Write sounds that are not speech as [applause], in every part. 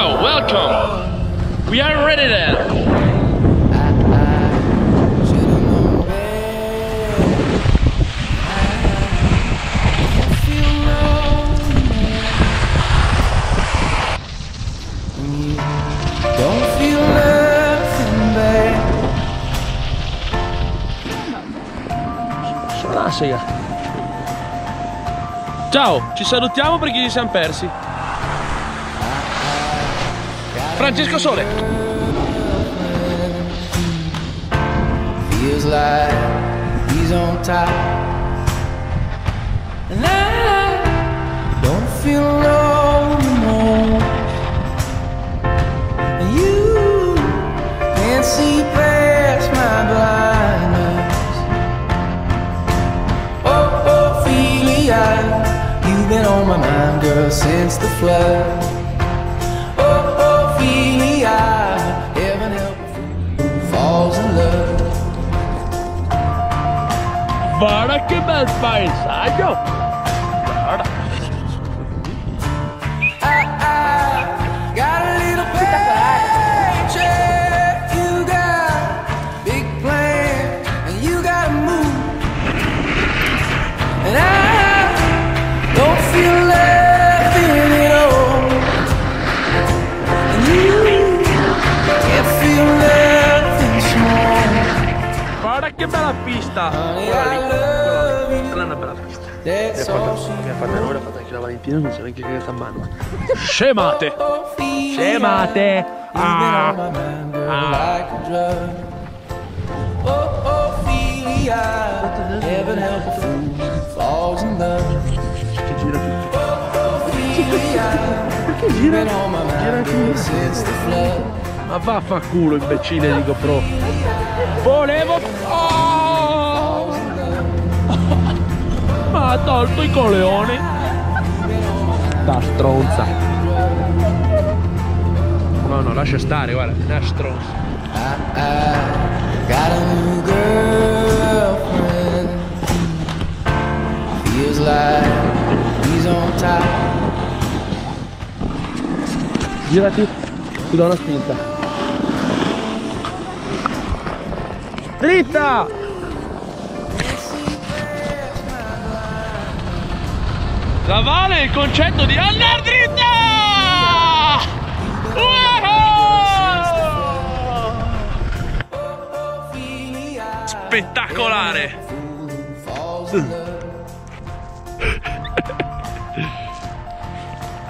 Ciao, welcome. We are ready then. Ciao, ci salutiamo perché ci siamo persi. Francesco Sole. Feels like he's on top. And I don't feel anymore. And you can't see past my blindness. Oh, oh Ophelia, you've been on my mind, girl, since the flood. Guarda che bel paesaggio. pela pista. Por ali, por ali. Plana pela pista. Me falta un'ora, fatta a la Valentina, non o que é essa mano. Scemate! Scemate! Ah! Ah! ah. que gira aqui? Perché gira? Gira. Ma vaffanculo imbecille di GoPro. Volevo. Oh! Ma ha tolto i coleoni. Da stronza. No, no, lascia stare, guarda, una stronza. Girati, ti do una spinta. Dritta! La vale il concetto di andare dritta! Wow! Spettacolare! [laughs]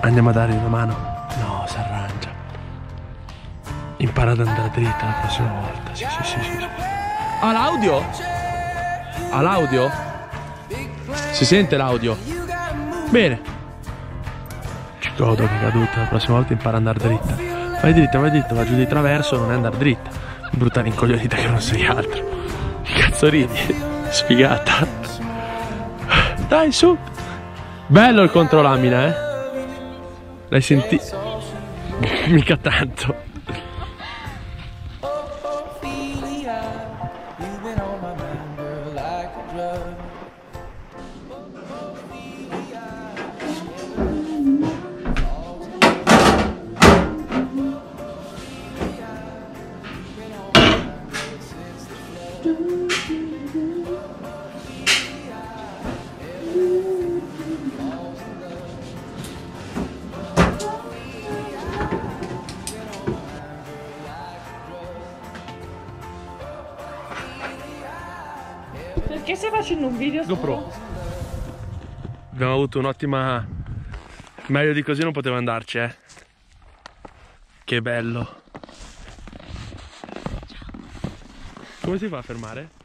Andiamo a dargli una mano? No, si arrangia. Impara ad andare dritta la prossima volta. Sì, sì, sì, sì. Ha l'audio? Ha l'audio? Si sente l'audio? Bene. Ci godo che caduta. La prossima volta impara ad andare dritta. Vai dritta, vai dritta, va giù di traverso, non è andare dritta. Brutta rincoglionita che non sei altro. Cazzo ridi? Sfigata. Dai, su. Bello il controlamina, eh? L'hai sentito? [laughs] Mica tanto. You've been on my mind, girl, like a drug. Perché stai facendo un video? GoPro. Abbiamo avuto un'ottima. Meglio di così non poteva andarci, eh. Che bello. Come si fa a fermare?